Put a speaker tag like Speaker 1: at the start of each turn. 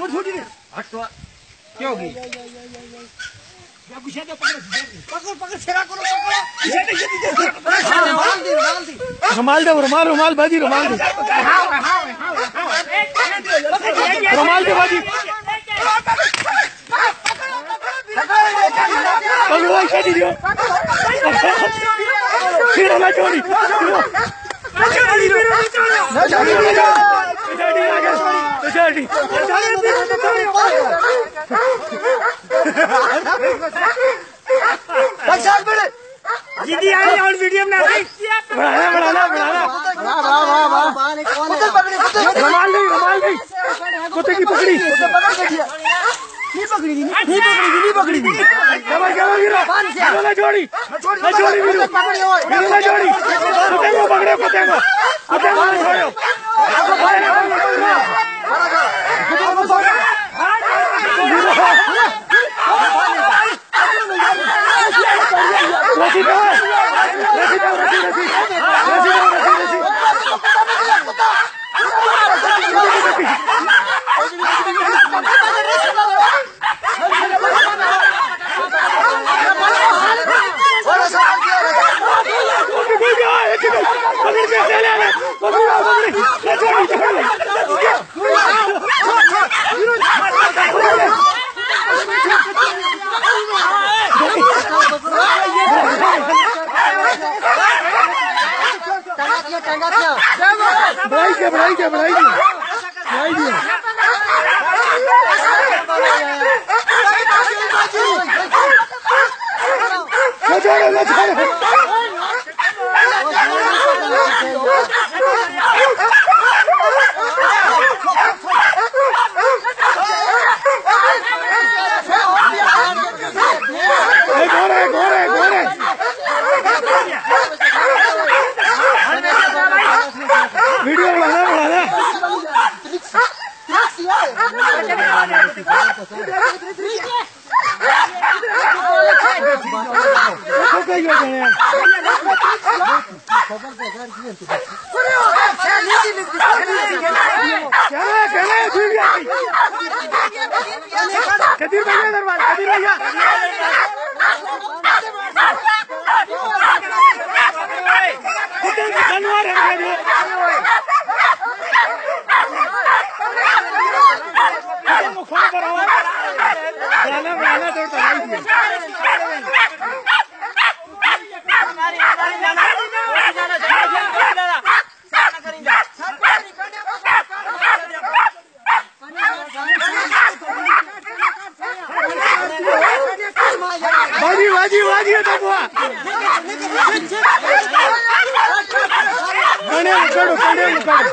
Speaker 1: छोड़ छोड़ दे
Speaker 2: हट तो क्या होगी?
Speaker 1: गुस्सा दे पकड़ पकड़ पकड़ छेड़ा करो पकड़। छेड़े छेड़े
Speaker 2: रुमाल दी रुमाल दी
Speaker 3: रुमाल दे रुमाल रुमाल बाजी रुमाल दे। रुमाल दे बाजी। पकड़ो शादी दियो। फिर छोड़ी। छोड़ी
Speaker 1: दीदी आई और वीडियो बना
Speaker 3: बढ़ाना बढ़ाना बढ़ाना। रुमाल नहीं रुमाल नहीं। कुत्ते की पकड़ी।
Speaker 2: नहीं पकड़ी दी नहीं पकड़ी नहीं पकड़ी
Speaker 3: कमर कमर गिरो ना जोड़ी ना जोड़ी।
Speaker 2: पकड़ी
Speaker 3: ना जोड़ी कुत्ते को पकड़ो कुत्ते को। Nasib Bawah! Nasib Bawah! Nasib Bawah! Nasib Bawah! Nasib Bawah! Nasib Bawah! Nasib Bawah! Break it, break it, break it. Break it. Let's go, let's go. Qadeer भैया दरबार कदीर भैया कुत्ते की जानवर है मेरे कुत्ते को खोल कर आवाज़ तो बढ़ाई दिए बाजी बाजी बाजी है तबुआ कने कड़ो कने कड़ो